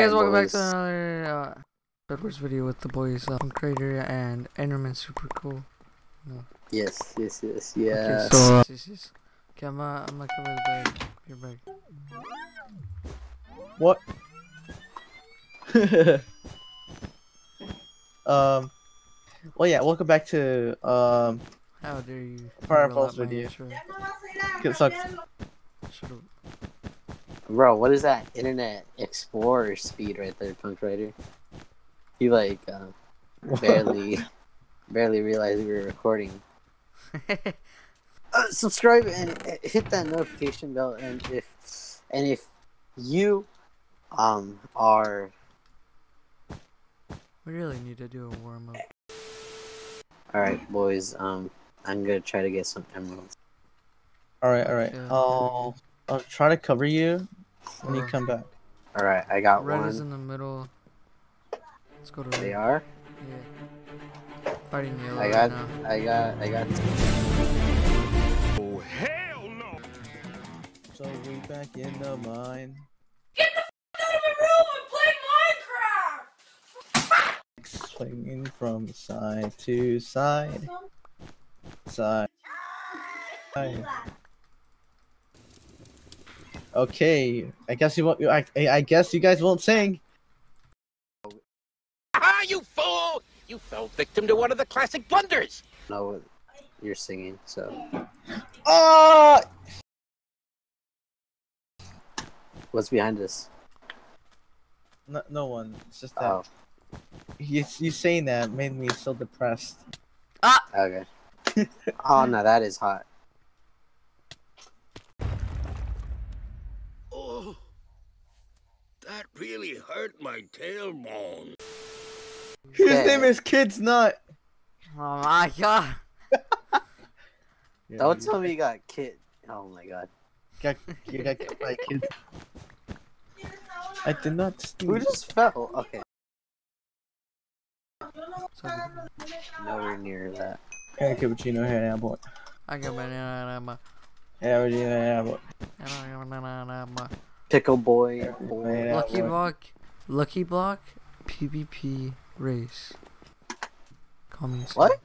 Hey guys, welcome back to another uh, Bedwars video with the boys, um, Crater and Enderman. Super cool. Yes, yes, yes, Okay, yes. so uh, this is. Okay, I'm uh, I'm gonna cover the bed. Your bed. What? um. Well, yeah. Welcome back to um. How dare you? Fire roll Pulse out my video. intro. It sucks. Shut up. Bro, what is that Internet Explorer speed right there, Punkrider? You like uh, barely, barely realized we were recording. Uh, subscribe and uh, hit that notification bell, and if and if you um are we really need to do a warm up. all right, boys. Um, I'm gonna try to get some emeralds. All right, all right. Yeah. I'll I'll try to cover you when you Four. come back. All right, I got Red one. is in the middle. Let's go to red. They are. Yeah. Fighting yellow I right got. now. I got. I got. Oh hell no! So we back in the mine. Get the f out of my room and play Minecraft. Swinging from side to side, side. side. Okay, I guess you won't. I, I guess you guys won't sing. Ah, you fool! You fell victim to one of the classic blunders. No, you're singing, so Ah! what's behind us? No, no one. It's just that Oh, you, you saying that made me so depressed. Ah. okay. oh no, that is hot. Oh, that really hurt my tailbone. His Yeah. name is Kidsnut. Oh my god. Don't tell me you got kid. Oh my god. Got, you got killed by kids. I did not Who just fell? Okay, nowhere near that. Hey, cappuccino, hey, now, boy. I got banana. Hey, cappuccino, hey, boy. Banana. Pickle boy. Yeah, boy. Lucky boy. block, lucky block, PvP race. Coming soon. What?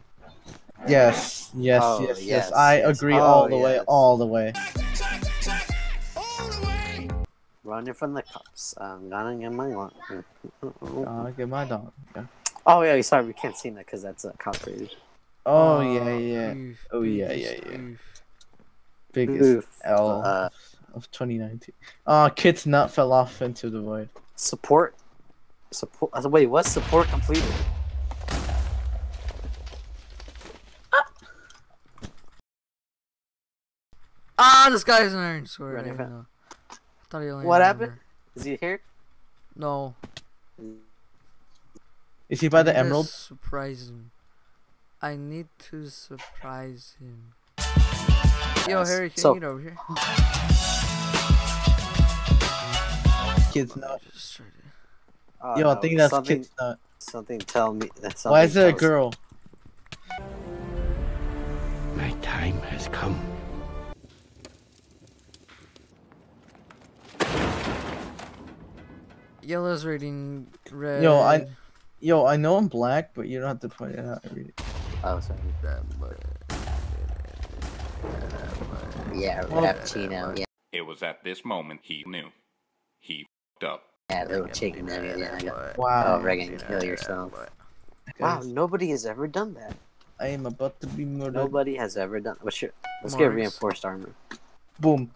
Yes, yes, Oh, yes, yes, yes, I yes. agree Oh, all the way, all the way. Running from the cops. I'm gonna get my one. I'll get my dog. Yeah. Oh yeah, sorry, we can't see that because that's a cop rated. Oh, Uh, yeah, yeah. oof, Oh, yeah, yeah, yeah. oof. Biggest Oof. L Uh, of 2019. Oh, Kidsnut fell off into the void. support. Support. uh, Wait, what? Support completed. Ah, this guy's an iron sword. I Running didn't fa- know. I thought he only What happened? armor. Is he here? No. Is he by I the need emerald? Surprise him. I need to surprise him. Yo, Harry, can So- you get over here? Kidsnut. Just try to- Oh, Yo, I think that's something. Kit's nut. Something tell me. That Why is something it a girl? My time has come. Yellow's rating red. Yo, I- Yo, I know I'm black, but you don't have to point it out. I read it. Oh, sorry. Yeah, Well- Rappuccino. Yeah, It was at this moment he knew. He fed up. yeah, little chicken nugget. Yeah, I got. Wow. Oh, Reagan, kill yourself. Wow, nobody has ever done that. I am about to be murdered. Nobody has ever done. What's your? Let's get reinforced armor. Boom.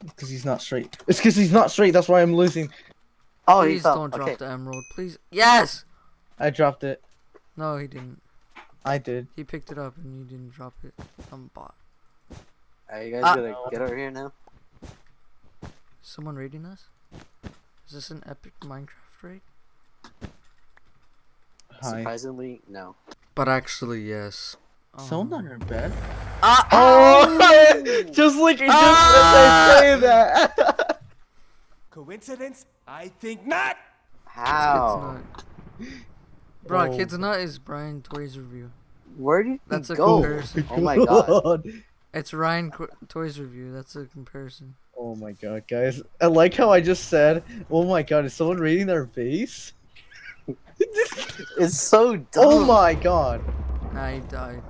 Because he's not straight. It's because he's not straight. That's why I'm losing. Oh, he Please fell. don't drop Okay. the emerald, please. Yes! I dropped it. No, he didn't. I did. He picked it up and you didn't drop it. I'm bot. Are you guys Ah. gonna get over here now? Someone raiding us? Is this an epic Minecraft raid? Hi. Surprisingly, no. But actually, yes. Someone Um, on her bed. Ah! Oh, just like just Ah! as I say that. Coincidence? I think not. How? Kidsnut. Bro, Oh. Kidsnut is Brian Toy's review. Where did That's he a go? comparison. Oh my god. It's Ryan Qu- Toys Review. That's a comparison. Oh my god, guys! I like how I just said, "Oh my god, is someone reading their face?" It's so dumb. oh my god! Nah, he died.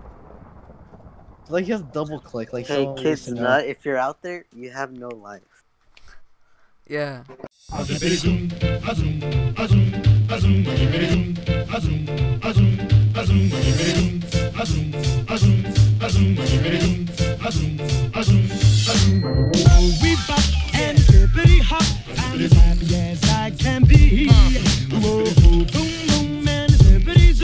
Like he has double click, like Hey, kids, needs nut, if you're out there, you have no life. Yeah. Azum, azum, azum, azum, azum, azum, azum, azum, azum, azum, azum, azum, azum,